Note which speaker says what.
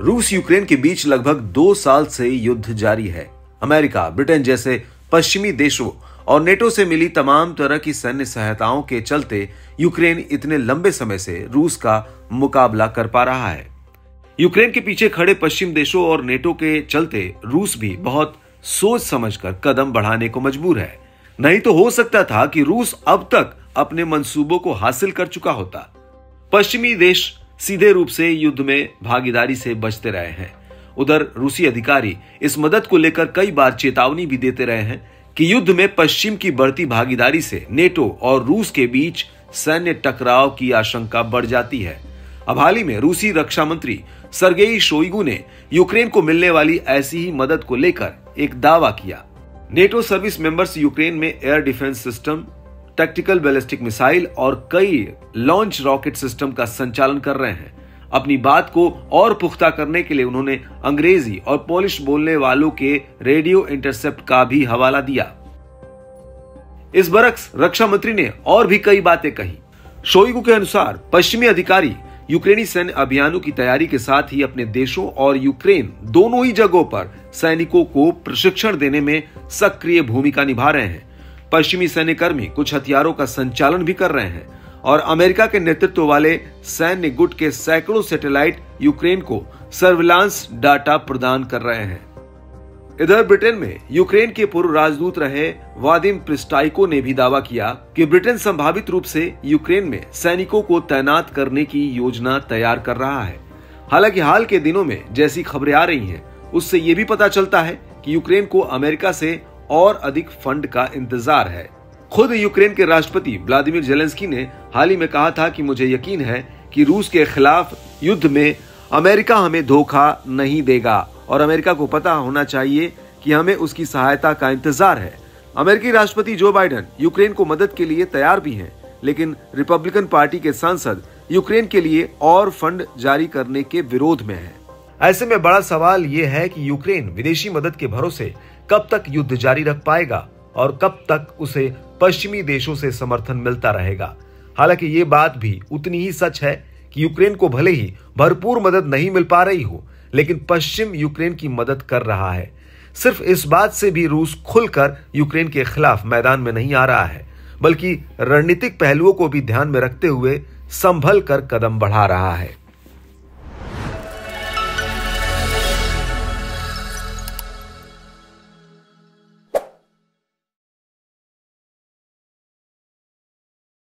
Speaker 1: रूस यूक्रेन के बीच लगभग दो साल से युद्ध जारी है। अमेरिका, ब्रिटेन जैसे पश्चिमी देशों और नेटो से मिली तमाम तरह की सैन्य सहायताओं के चलते यूक्रेन इतने लंबे समय से रूस का मुकाबला कर पा रहा है। यूक्रेन के पीछे खड़े पश्चिम देशों और नेटो के चलते रूस भी बहुत सोच समझकर कदम बढ़ाने को मजबूर है। नहीं तो हो सकता था कि रूस अब तक अपने मंसूबों को हासिल कर चुका होता। पश्चिमी देश सीधे रूप से युद्ध में भागीदारी से बचते रहे हैं। उधर रूसी अधिकारी इस मदद को लेकर कई बार चेतावनी भी देते रहे हैं कि युद्ध में पश्चिम की बढ़ती भागीदारी से नेटो और रूस के बीच सैन्य टकराव की आशंका बढ़ जाती है। अब हाल ही में रूसी रक्षा मंत्री सरगेई शोइगु ने यूक्रेन को मिलने वाली ऐसी ही मदद को लेकर एक दावा किया। नेटो सर्विस मेंबर्स यूक्रेन में air defence system tactical ballistic missile और कई लॉन्च रॉकेट सिस्टम का संचालन कर रहे हैं। अपनी बात को और पुख्ता करने के लिए उन्होंने अंग्रेज़ी और पोलिश बोलने वालों के रेडियो इंटरसेप्ट का भी हवाला दिया। इस बरक्स रक्षा मंत्री ने और भी कई बातें कही। शोइगु के अनुसार पश्चिमी अधिकारी यूक्रेनी सैन्य अभियानों की तैयारी के साथ ही अपने देशों और यूक्रेन दोनों ही जगहों पर सैनिकों को प्रशिक्षण देने में सक्रिय भूमिका निभा रहे हैं। पश्चिमी सैन्य कर्मी कुछ हथियारों का संचालन भी कर रहे हैं और अमेरिका के नेतृत्व वाले सैन्य गुट के सैकड़ों सैटेलाइट यूक्रेन को सर्विलांस डाटा प्रदान कर रहे हैं। इधर ब्रिटेन में यूक्रेन के पूर्व राजदूत रहे वादिम प्रिस्टाइको ने भी दावा किया कि ब्रिटेन संभावित रूप से यूक्रेन में सैनिकों को तैनात करने की योजना तैयार कर रहा है। हालाँकि हाल के दिनों में जैसी खबरें आ रही हैं, उससे ये भी पता चलता है कि यूक्रेन को अमेरिका से और अधिक फंड का इंतज़ार है। खुद यूक्रेन के राष्ट्रपति व्लादिमीर जेलेंस्की ने हाल ही में कहा था कि मुझे यकीन है कि रूस के खिलाफ युद्ध में अमेरिका हमें धोखा नहीं देगा और अमेरिका को पता होना चाहिए कि हमें उसकी सहायता का इंतज़ार है। अमेरिकी राष्ट्रपति जो बाइडन यूक्रेन को मदद के लिए तैयार भी हैं, लेकिन रिपब्लिकन पार्टी के सांसद यूक्रेन के लिए और फंड जारी करने के विरोध में है। ऐसे में बड़ा सवाल ये है कि यूक्रेन विदेशी मदद के भरोसे कब तक युद्ध जारी रख पाएगा और कब तक उसे पश्चिमी देशों से समर्थन मिलता रहेगा। हालाँकि ये बात भी उतनी ही सच है कि यूक्रेन को भले ही भरपूर मदद नहीं मिल पा रही हो, लेकिन पश्चिम यूक्रेन की मदद कर रहा है। सिर्फ़ इस बात से भी रूस खुलकर यूक्रेन के खिलाफ मैदान में नहीं आ रहा है, बल्कि रणनीतिक पहलुओं को भी ध्यान में रखते हुए संभल कर कदम बढ़ा रहा है।